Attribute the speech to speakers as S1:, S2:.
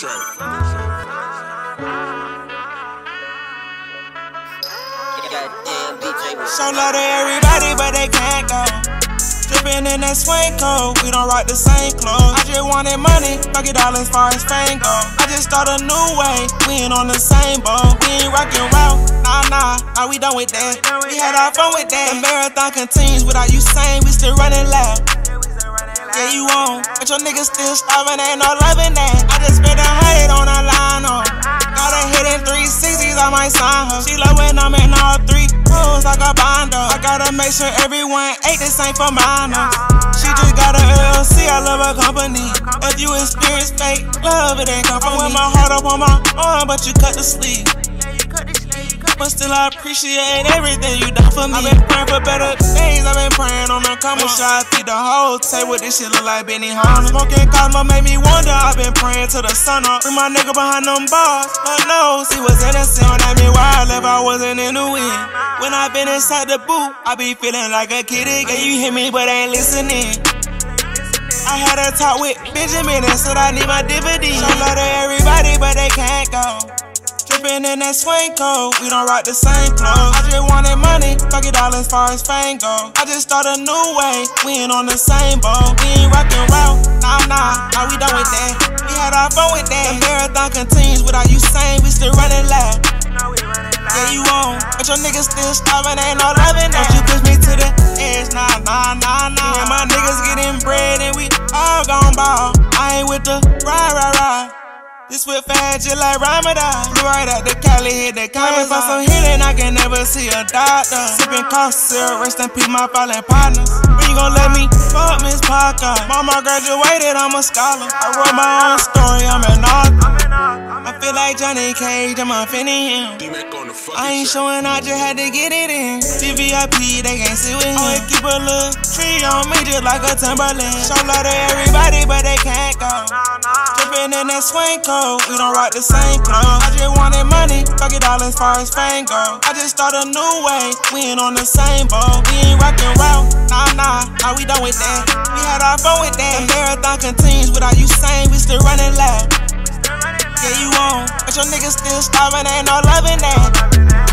S1: So love to everybody, but they can't go. Drippin' in that swing code, we don't rock the same clothes. I just wanted money, fuck it all as far as fame go. I just start a new way, we ain't on the same boat. We ain't rockin' route, nah nah, nah we done with that. We had our fun with that. The marathon continues without you saying we still running loud. Yeah, you on, but your niggas still starving, ain't no loving that. I just spent a hundred on a line on. Got a hit in 360s, I might sign her. She love when I'm in all three moves like a bonder. I gotta make sure everyone ate the same for mine. Oh. She just got a LLC, I love her company. If you experience fake love, it ain't come from me. I my heart up on my arm, but you cut the sleeve. But still, I appreciate everything you done for me. Better days, I've been praying on the sure I feed the whole table, this shit look like Benihana. Smoking Cosmo made me wonder, I've been praying to the sun up. Bring my nigga behind them bars, Lord knows he was innocent. That mean why I left, I wasn't in the wind. When I been inside the booth, I be feeling like a kid again. You hear me, but ain't listening. I had a talk with Benjamin and said I need my DVD. Show love to everybody, but they can't go. Drippin' in that swing code, we don't rock the same clothes. I just wanted money, fuck it all as far as fame go. I just start a new way, we ain't on the same boat. We ain't rockin' route, nah nah, nah we done with that. We had our fun with that. The marathon continues without you saying we still running loud. Yeah, you on, but your niggas still starving, ain't no loving that. Don't you push me to the edge, nah, nah, nah, nah. And my niggas getting bread and we all gon' ball. I ain't with the. This whip fast just like Ramadan. Flew right out the Cali, hit the comments. For some healing, I can never see a doctor. Sipping cough syrup, rest in peace, my fallen partners. When you gon' let me fuck Miss Parker? Mama graduated, I'm a scholar. I wrote my own story, I'm an author. I feel like Johnny Cage, I'm offending him. I ain't showing, I just had to get it in. CVIP, they can't sit with him. I keep a little tree on me just like a Timberland. Show love to everybody, but they. Drippin' in that swing code we don't rock the same clothes. I just wanted money, fuck it all as far as fame go. I just start a new way, we ain't on the same boat. We ain't rockin' route, nah nah, nah we done with that. We had our fun with that. The marathon continues without you saying we still running loud. Yeah, you on, but your niggas still starving, ain't no loving that.